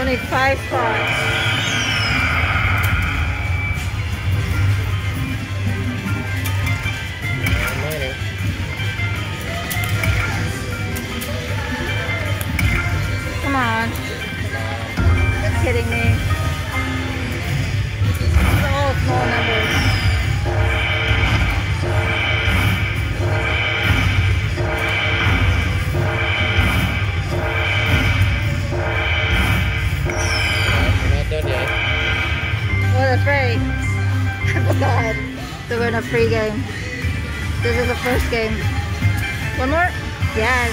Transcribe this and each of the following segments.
only five. Come on. Kidding me. All small numbers. In a free game. This is the first game. One more? Yes.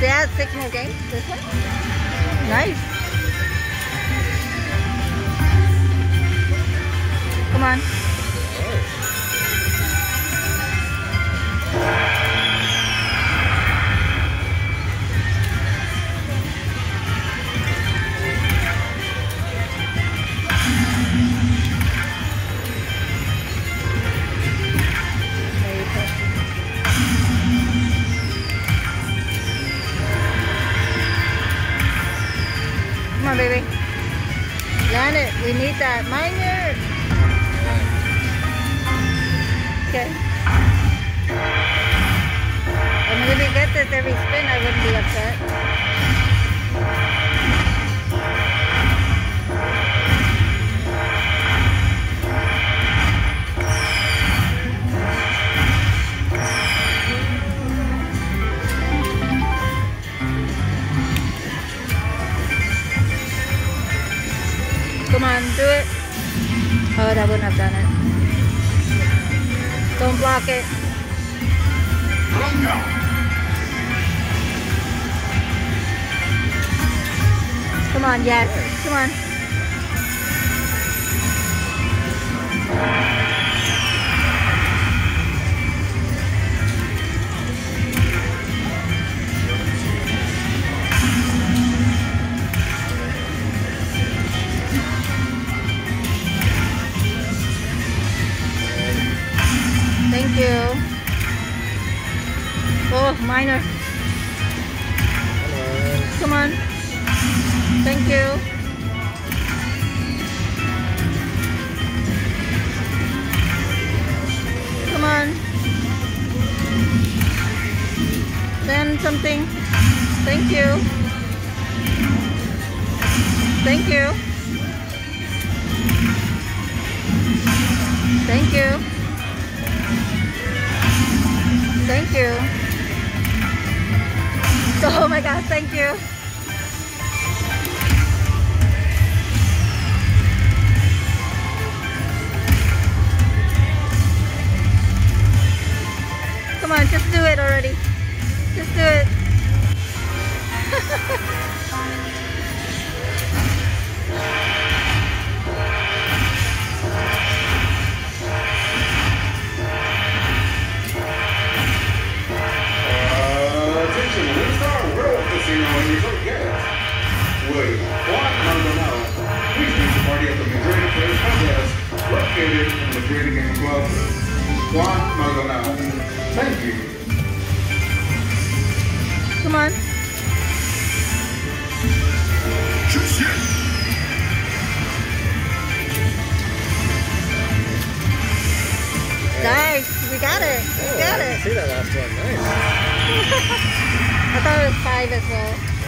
They had six more games. This one? Nice. Come on. That. Mine your. On, do it. Oh, that wouldn't have done it. Don't block it. Come on, yes. Come on. Thank you. Oh, minor. On. Come on. Thank you. Come on. Then something. Thank you. Thank you. Thank you. Thank you. Oh my god, thank you. Come on, just do it already. With Juan Maldonado, please meet the party at the Madrid Place Contest, located in the Madrid Game Club. Juan Maldonado. Thank you. Come on. Nice. We got it. We Oh, got I it. see that last one. Nice. I thought it was five as well.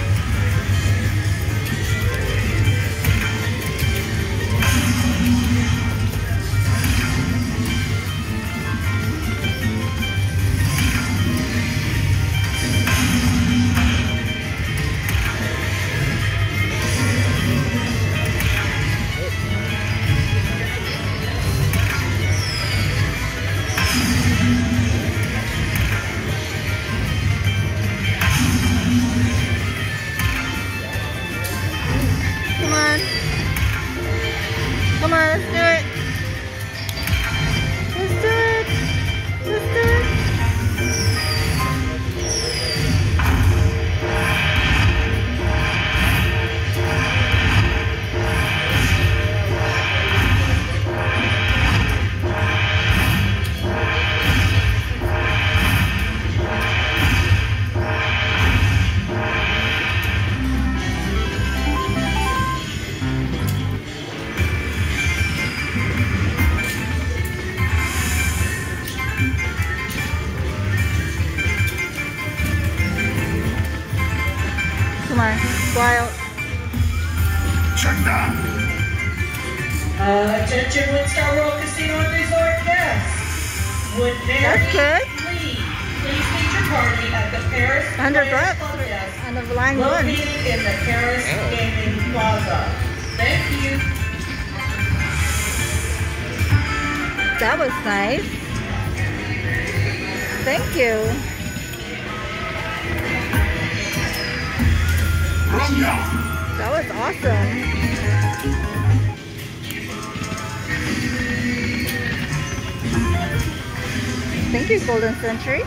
Come while. Uh, attention Winstar World Casino and Resort guests. Would Mary That's good. Lee please meet your party at the Paris 100 Players. Club Desk And the line one. located in the Paris Ow. Gaming Plaza. Thank you. That was nice. Thank you. That was awesome. Thank you, Golden Century.